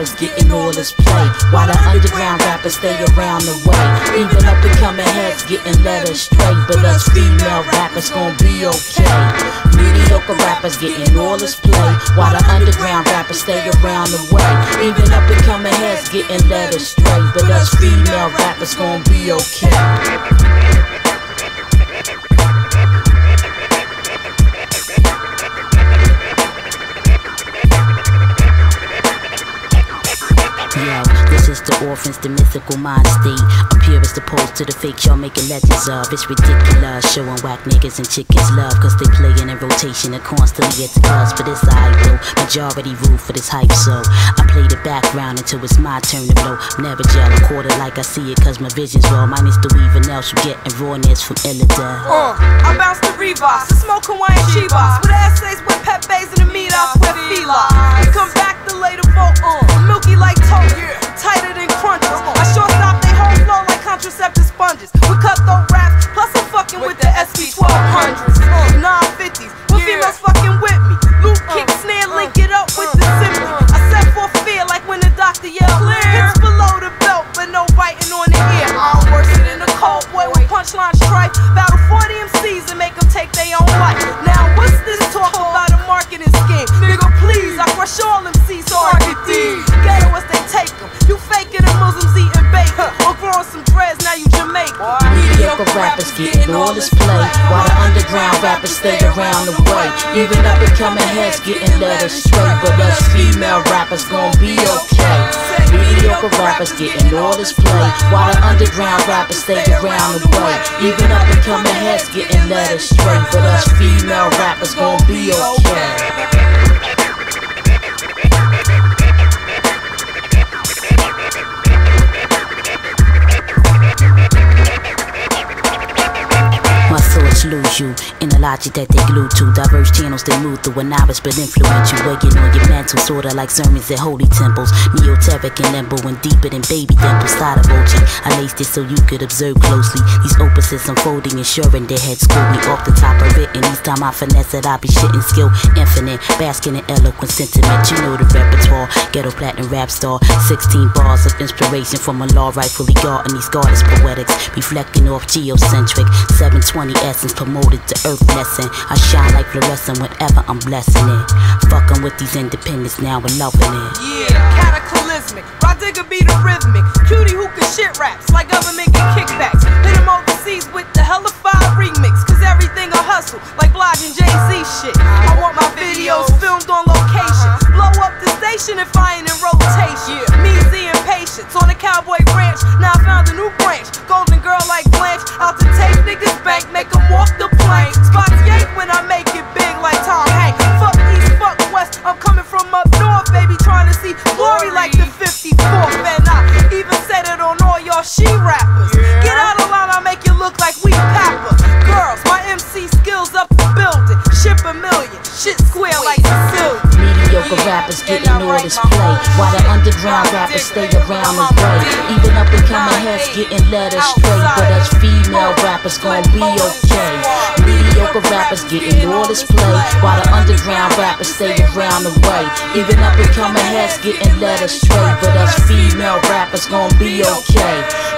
rappers getting all this play. While the underground rappers stay around the way. Even up and coming heads getting led astray. But us female rappers gon' be okay. Mediocre rappers getting all this play. While the underground rappers stay around the way. Even up and coming heads getting led astray. But us female rappers gon' be okay. Yo, this is the orphans, the mythical mind state. I'm pure as opposed to the fake y'all making legends of. It's ridiculous, showing whack niggas and chickens love, cause they playin' in rotation and constantly at the cuz. But it's I majority rule for this hype, so I play the background until it's my turn to blow. Never gel, a quarter like I see it, cause my vision's raw. Minus the weaving else, you getting rawness from Illidale. Uh, I bounce the Reeboks, the smoke Hawaiian Chivas, with essays We cut those raps, plus I'm fucking with the SP 1200s, uh, 950s. When females fucking with me, loop kick snare, link uh, it up with uh, the uh, simply. I set for fear like when the doctor yelled, hits below the belt, but no biting on the ear. I'm worse than the cold boy with punchline strife. Battle 40 MCs and make them take their own life. Now what's this talk about a marketing scheme? Nigga, please, I crush all MCs so I can D. Ghetto as they take them. You faking the Muslims eating bacon. Or growing some dreads, now you Jamaican. Mediocre rappers getting all this play, while the underground rappers stay around the way. Even up and coming heads getting led astray, but us female rappers gon' be okay. Mediocre rappers getting all this play, while the underground rappers stay around the way. Even up and coming heads getting led astray, but us female rappers gon' be okay. Lose you in the logic that they glue to. Diverse channels they move through. A novice but influential. Weighing on your mental, sorta like sermons at holy temples. Neoteric and limbo and deeper than baby dimples. Side of OG. I laced it so you could observe closely. These opuses unfolding, ensuring their heads school me off the top of it. And each time I finesse it, I be shitting skill infinite. Basking in eloquent sentiment. You know the repertoire. Ghetto platinum rap star. 16 bars of inspiration from a law rightfully guarding these goddess poetics. Reflecting off geocentric. 720 essence promoted the earth lesson. I shine like fluorescent whenever I'm blessing it. Fucking with these independents now and loving it. Yeah, cataclysmic. Rah Digga be the rhythmic. Cutie who can shit raps like government get kickbacks. Hit him overseas with the hella fire remix. Cause everything a hustle, like Blog and Jay Z shit. I want my videos filmed on location. Blow up the station if I ain't in rotation. Me, Z, and Patience on the cowboy ranch. Now I found a new branch. Golden girl like Blanche. Out to take niggas bank, make them rappers getting all this play, while the underground rappers stay around the way. Even up and coming heads getting led astray, but us female rappers gon' be okay. Mediocre rappers getting all this play, while the underground rappers stay around the way. Even up and coming heads getting led astray, but us female rappers gon' be okay.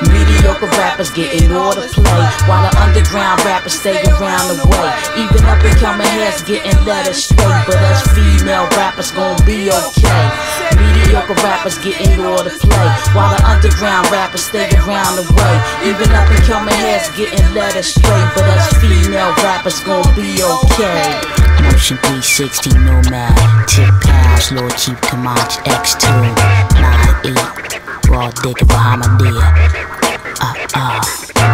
Mediocre rappers getting all the play, while the underground rappers stay around the way. Even up and coming heads getting led astray, but us female rappers gon' be okay. Mediocre rappers getting all the play, while the underground rappers stay around the way. Even up and coming heads getting led astray, but us female rappers gon' be okay. Motion 360 nomad, tip pounds, Lord Chief Comanche X2, 9 8, raw behind my deer. Uh uh.